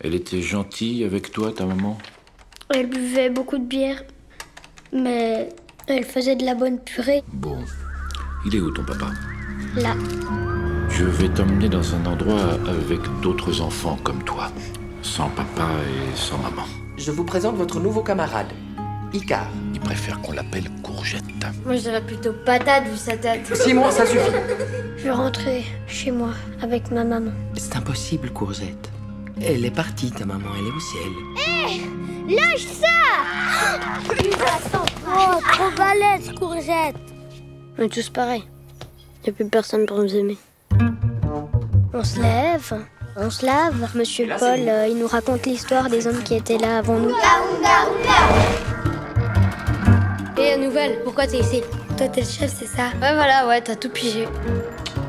Elle était gentille avec toi, ta maman? Elle buvait beaucoup de bière, mais elle faisait de la bonne purée. Bon. Il est où ton papa? Là, Je vais t'emmener dans un endroit avec d'autres enfants comme toi. Sans papa et sans maman. Je vous présente votre nouveau camarade, Icar. Il préfère qu'on l'appelle Courgette. moi je dirais plutôt patate vu sa tête. Simon, ça suffit. Je vais rentrer chez moi avec ma maman. C'est impossible, Courgette. Elle est partie, ta maman, elle est au ciel. Lâche ça Oh, trop balèze, courgette On est tous pareils. Y a plus personne pour nous aimer. On se lève, on se lave. Monsieur là, Paul, euh, il nous raconte l'histoire des hommes qui étaient là avant nous. Et la nouvelle, pourquoi t'es ici? Toi, t'es le chef, c'est ça? Ouais, voilà, ouais, t'as tout pigé.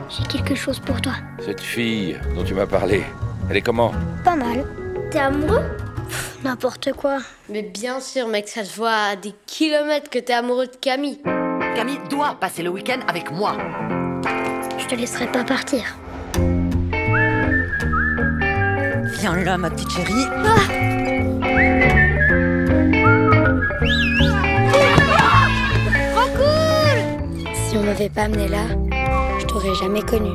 J'ai quelque chose pour toi. Cette fille dont tu m'as parlé, elle est comment? Pas mal. T'es amoureux? N'importe quoi. Mais bien sûr, mec, ça se voit à des kilomètres que t'es amoureux de Camille. Camille doit passer le week-end avec moi. Je te laisserai pas partir. Viens là, ma petite chérie. Si on m'avait pas amené là, je t'aurais jamais connu.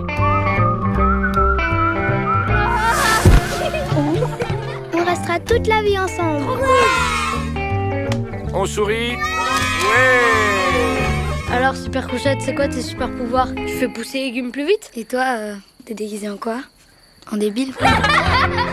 On restera toute la vie ensemble. On sourit. Alors, super couchette, c'est quoi tes super pouvoirs? Tu fais pousser les légumes plus vite? Et toi, euh, t'es déguisé en quoi? En débile